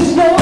não